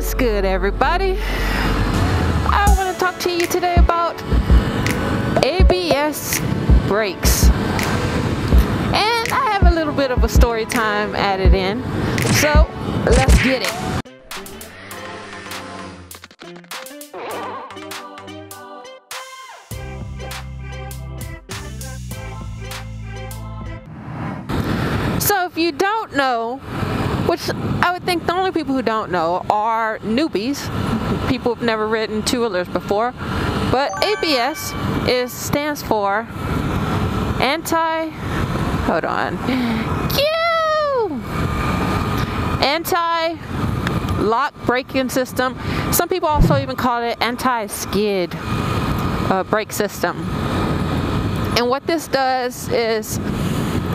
What's good, everybody? I want to talk to you today about ABS brakes. And I have a little bit of a story time added in. So, let's get it. So, if you don't know, which I would think the only people who don't know are newbies, people who've never ridden two wheelers before. But ABS is stands for anti. Hold on. Q. Anti lock braking system. Some people also even call it anti skid uh, brake system. And what this does is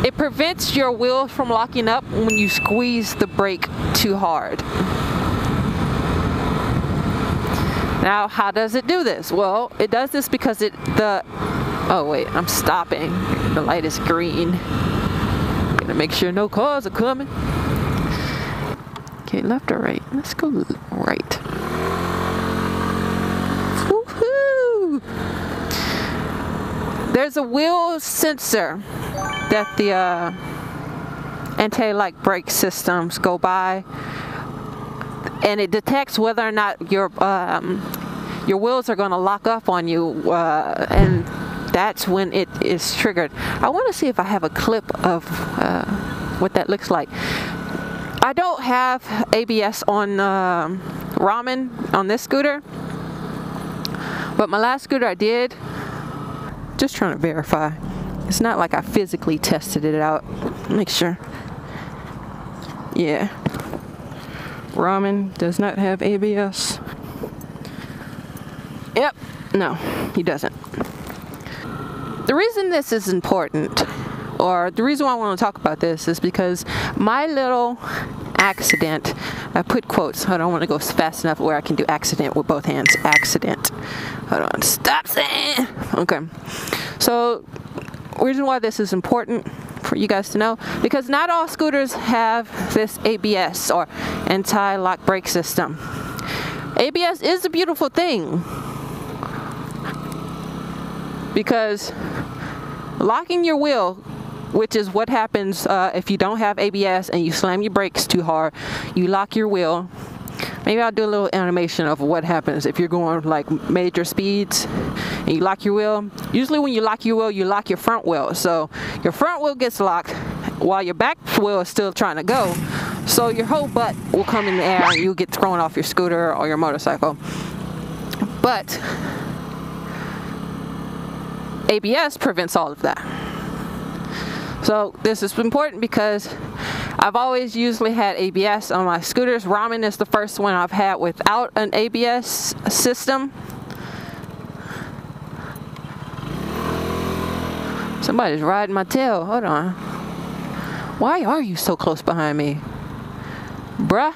it prevents your wheels from locking up when you squeeze the brake too hard. Now, how does it do this? Well, it does this because it the oh wait, I'm stopping. The light is green. Gonna make sure no cars are coming. Okay, left or right? Let's go right. Woohoo! There's a wheel sensor that the uh, anti-lock brake systems go by and it detects whether or not your um, your wheels are going to lock up on you uh, and that's when it is triggered. I want to see if I have a clip of uh, what that looks like. I don't have ABS on um, Ramen on this scooter but my last scooter I did just trying to verify it's not like I physically tested it out. Make sure. Yeah. Ramen does not have ABS. Yep. No, he doesn't. The reason this is important, or the reason why I want to talk about this, is because my little accident, I put quotes, I don't want to go fast enough where I can do accident with both hands. Accident. Hold on. Stop saying. Okay. So reason why this is important for you guys to know because not all scooters have this ABS or anti-lock brake system. ABS is a beautiful thing because locking your wheel which is what happens uh, if you don't have ABS and you slam your brakes too hard you lock your wheel maybe I'll do a little animation of what happens if you're going like major speeds and you lock your wheel. Usually when you lock your wheel, you lock your front wheel. So your front wheel gets locked while your back wheel is still trying to go. So your whole butt will come in the air and you'll get thrown off your scooter or your motorcycle. But ABS prevents all of that. So this is important because I've always usually had ABS on my scooters. Ramen is the first one I've had without an ABS system. Somebody's riding my tail. Hold on. Why are you so close behind me? Bruh.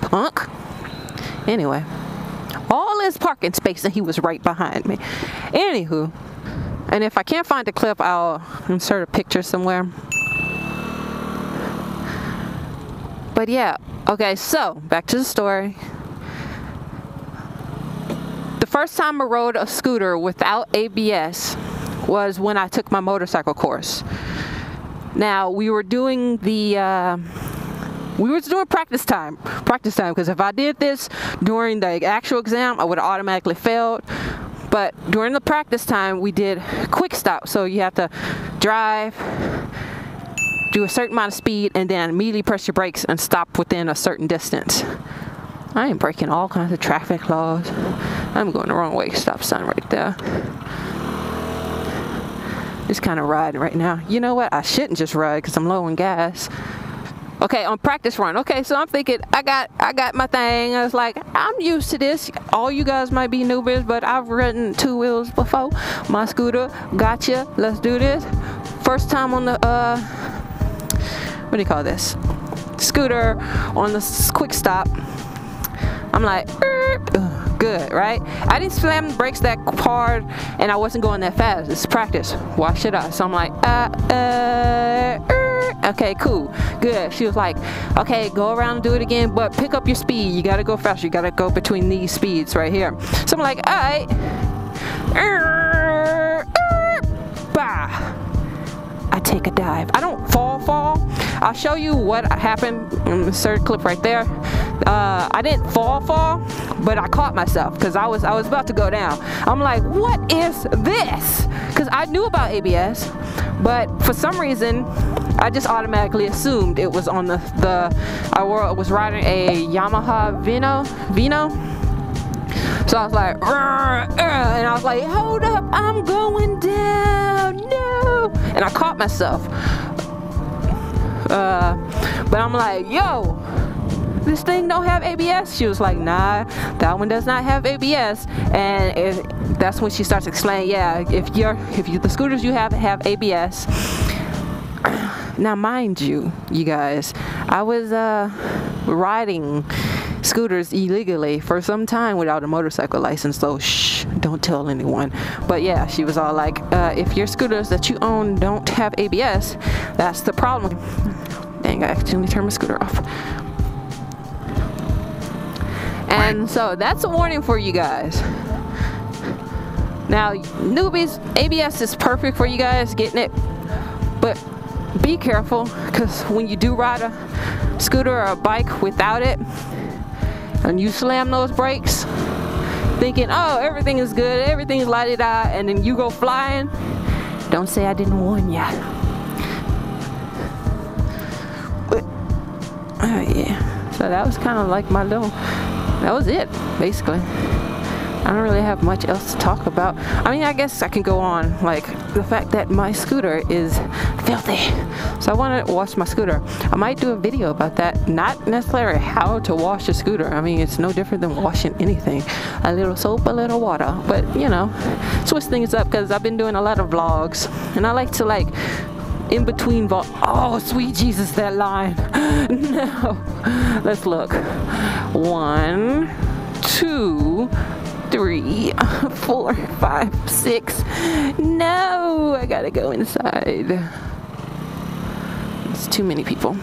Punk. Anyway. All his parking space and he was right behind me. Anywho. And if I can't find the clip, I'll insert a picture somewhere. But yeah. Okay, so back to the story. The first time I rode a scooter without ABS was when I took my motorcycle course. Now we were doing the uh, we were doing practice time, practice time because if I did this during the actual exam, I would have automatically failed. But during the practice time, we did quick stop. So you have to drive, do a certain amount of speed, and then immediately press your brakes and stop within a certain distance. I am breaking all kinds of traffic laws. I'm going the wrong way. Stop sign right there. Just kind of riding right now. You know what? I shouldn't just ride because I'm low on gas. Okay, on practice run. Okay, so I'm thinking I got I got my thing. I was like, I'm used to this. All you guys might be newbies, but I've ridden two wheels before. My scooter, gotcha. Let's do this. First time on the uh, what do you call this? Scooter on the quick stop. I'm like, good, right? I didn't slam the brakes that hard and I wasn't going that fast. It's practice. Why should I? So I'm like, uh, uh, Okay, cool, good. She was like, okay, go around and do it again, but pick up your speed. You gotta go faster. You gotta go between these speeds right here. So I'm like, all right. Bah. I take a dive. I don't. I'll show you what happened. Insert clip right there. Uh, I didn't fall, fall, but I caught myself because I was I was about to go down. I'm like, what is this? Because I knew about ABS, but for some reason, I just automatically assumed it was on the the I wore, was riding a Yamaha Vino Vino. So I was like, and I was like, hold up, I'm going down, no. And I caught myself. Uh, but I'm like, yo, this thing don't have ABS? She was like, nah, that one does not have ABS. And it, that's when she starts explaining, yeah, if you're, if you, the scooters you have have ABS. Now, mind you, you guys, I was uh, riding scooters illegally for some time without a motorcycle license, so shh, don't tell anyone. But yeah, she was all like, uh, if your scooters that you own don't have ABS, that's the problem. I accidentally turned my scooter off. And so that's a warning for you guys. Now, newbies, ABS is perfect for you guys getting it, but be careful because when you do ride a scooter or a bike without it, and you slam those brakes, thinking, oh, everything is good, everything's lighted out, and then you go flying, don't say I didn't warn ya. Oh yeah, so that was kind of like my little that was it, basically. I don't really have much else to talk about. I mean, I guess I can go on, like the fact that my scooter is filthy. So I want to wash my scooter. I might do a video about that. Not necessarily how to wash a scooter. I mean, it's no different than washing anything. A little soap, a little water. But, you know, switch things up because I've been doing a lot of vlogs. And I like to, like, in between vlog. Oh, sweet Jesus, that line. no. Let's look. One, two, three, four, five, six. No, I gotta go inside. It's too many people.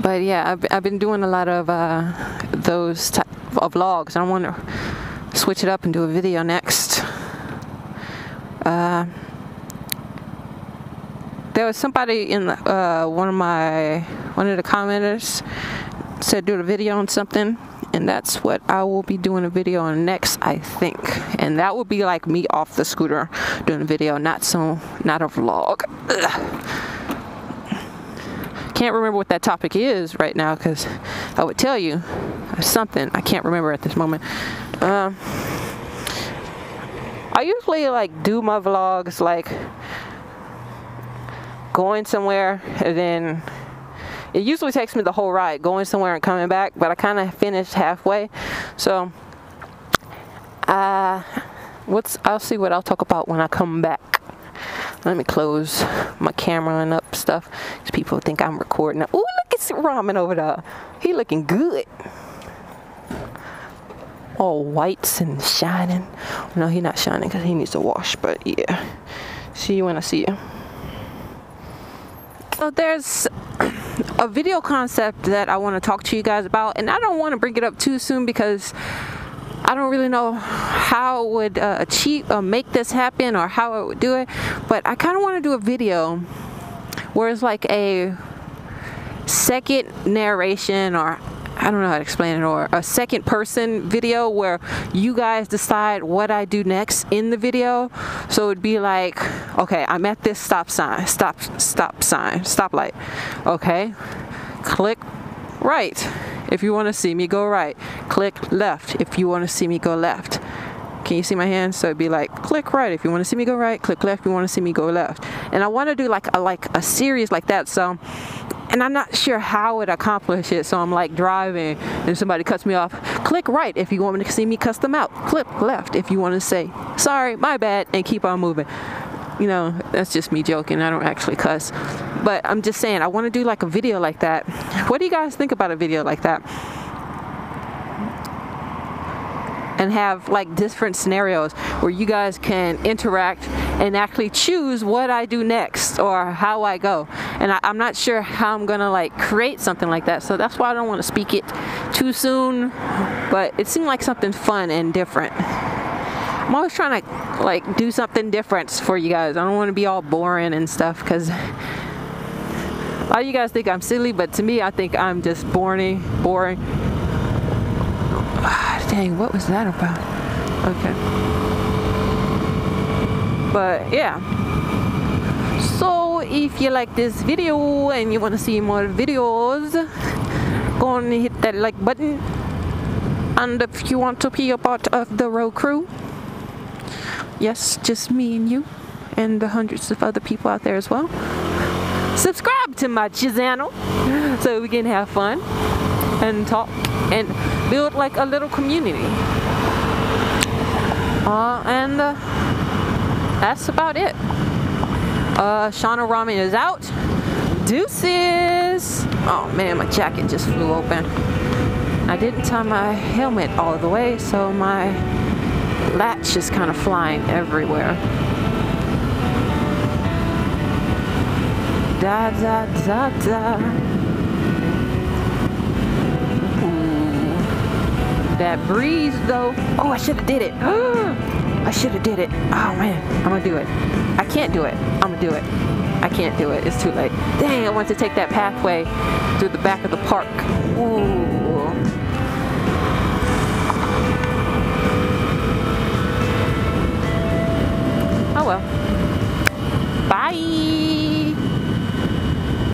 But yeah, I've, I've been doing a lot of uh, those type of vlogs. I want to switch it up and do a video next. Uh, there was somebody in the, uh, one of my one of the commenters said do a video on something and that's what I will be doing a video on next I think. And that will be like me off the scooter doing a video not so not a vlog. Ugh. can't remember what that topic is right now because I would tell you something. I can't remember at this moment. Um, I usually like do my vlogs like going somewhere and then it usually takes me the whole ride going somewhere and coming back but I kind of finished halfway so uh what's I'll see what I'll talk about when I come back let me close my camera and up stuff because people think I'm recording. Oh, look at Ramen over there. He looking good. All whites and shining. No, he not shining because he needs to wash, but yeah. See you when I see you. So there's a video concept that I want to talk to you guys about, and I don't want to bring it up too soon because I don't really know how it would uh, achieve uh, make this happen or how I would do it, but I kind of want to do a video where it's like a second narration or I don't know how to explain it, or a second person video where you guys decide what I do next in the video. So it'd be like, okay, I'm at this stop sign, stop, stop sign, stoplight. Okay, click right if you want to see me go right. Click left if you want to see me go left. Can you see my hand? So it'd be like click right if you want to see me go right, click left if you want to see me go left. And I want to do like a like a series like that. So and I'm not sure how it accomplish it. So I'm like driving and somebody cuts me off. Click right if you want me to see me cuss them out. Click left if you want to say, sorry, my bad, and keep on moving. You know, that's just me joking. I don't actually cuss. But I'm just saying, I want to do like a video like that. What do you guys think about a video like that? and have like different scenarios where you guys can interact and actually choose what I do next or how I go. And I, am not sure how I'm gonna like create something like that. So that's why I don't want to speak it too soon. But it seemed like something fun and different. I'm always trying to like do something different for you guys. I don't want to be all boring and stuff because a lot of you guys think I'm silly, but to me, I think I'm just boring. Boring. Ah, dang, what was that about? Okay. But yeah. So if you like this video and you want to see more videos, go and hit that like button. And if you want to be a part of the row crew, Yes, just me and you and the hundreds of other people out there as well. Subscribe to my channel so we can have fun and talk and build like a little community. Uh, and uh, that's about it. Uh, Shauna Ramen is out. Deuces! Oh man, my jacket just flew open. I didn't tie my helmet all the way, so my latch is kind of flying everywhere. Da da da da. That breeze though. Oh, I should have did it. I should have did it. Oh man, I'm gonna do it. I can't do it. I'm gonna do it. I can't do it. It's too late. Dang, I want to take that pathway through the back of the park. Ooh. Oh well. Bye.